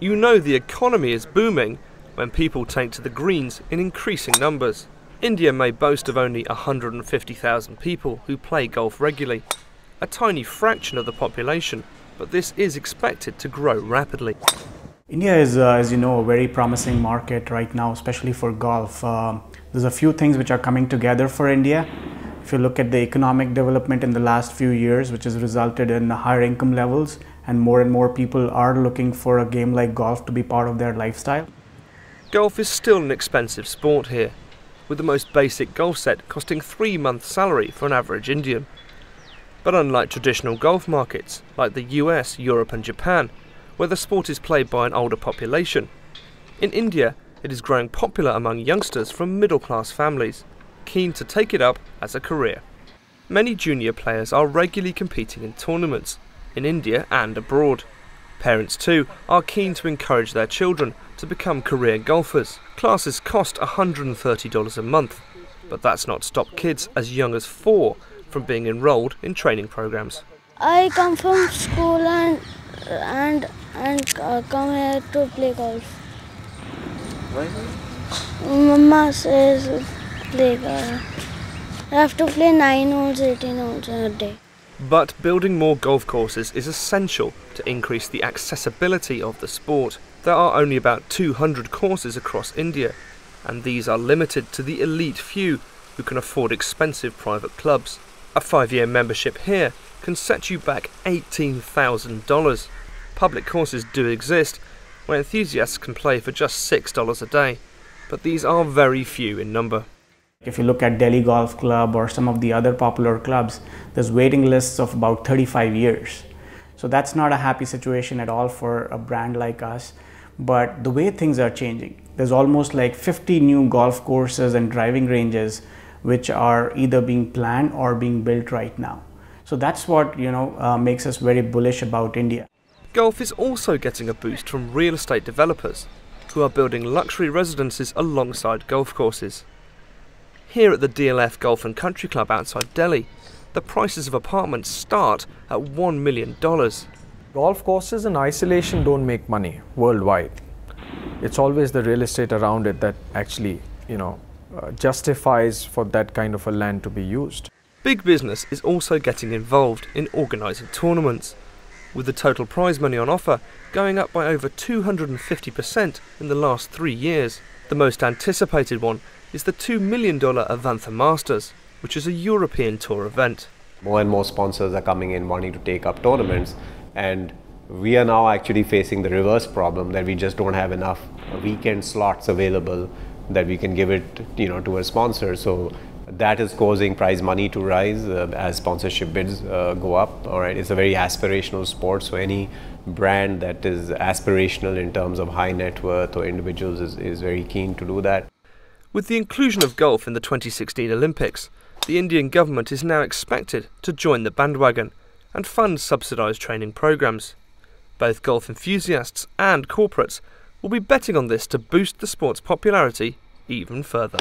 You know the economy is booming when people take to the greens in increasing numbers. India may boast of only 150,000 people who play golf regularly, a tiny fraction of the population, but this is expected to grow rapidly. India is, uh, as you know, a very promising market right now, especially for golf. Uh, there's a few things which are coming together for India. If you look at the economic development in the last few years, which has resulted in higher income levels, and more and more people are looking for a game like golf to be part of their lifestyle. Golf is still an expensive sport here, with the most basic golf set costing three months' salary for an average Indian. But unlike traditional golf markets, like the US, Europe, and Japan, where the sport is played by an older population, in India it is growing popular among youngsters from middle class families, keen to take it up as a career. Many junior players are regularly competing in tournaments, in India and abroad. Parents, too, are keen to encourage their children to become career golfers. Classes cost $130 a month, but that's not stopped kids as young as four from being enrolled in training programs. I come from school and and and uh, come here to play golf. Why? Mama says play golf. I have to play 9 holes, 18 holes a day. But building more golf courses is essential to increase the accessibility of the sport. There are only about 200 courses across India, and these are limited to the elite few who can afford expensive private clubs. A five year membership here can set you back $18,000. Public courses do exist, where enthusiasts can play for just $6 a day, but these are very few in number. If you look at Delhi Golf Club or some of the other popular clubs, there's waiting lists of about 35 years. So that's not a happy situation at all for a brand like us. But the way things are changing, there's almost like 50 new golf courses and driving ranges which are either being planned or being built right now. So that's what you know uh, makes us very bullish about India. Golf is also getting a boost from real estate developers who are building luxury residences alongside golf courses. Here at the DLF Golf and Country Club outside Delhi, the prices of apartments start at $1 million. Golf courses in isolation don't make money worldwide. It's always the real estate around it that actually, you know, uh, justifies for that kind of a land to be used. Big business is also getting involved in organising tournaments, with the total prize money on offer going up by over 250% in the last three years. The most anticipated one is the $2 million Avantha Masters, which is a European tour event. More and more sponsors are coming in wanting to take up tournaments, and we are now actually facing the reverse problem that we just don't have enough weekend slots available that we can give it you know to a sponsor so that is causing prize money to rise uh, as sponsorship bids uh, go up all right? It's a very aspirational sport so any brand that is aspirational in terms of high net worth or individuals is, is very keen to do that with the inclusion of golf in the 2016 Olympics, the Indian government is now expected to join the bandwagon and fund subsidised training programs. Both golf enthusiasts and corporates will be betting on this to boost the sport's popularity even further.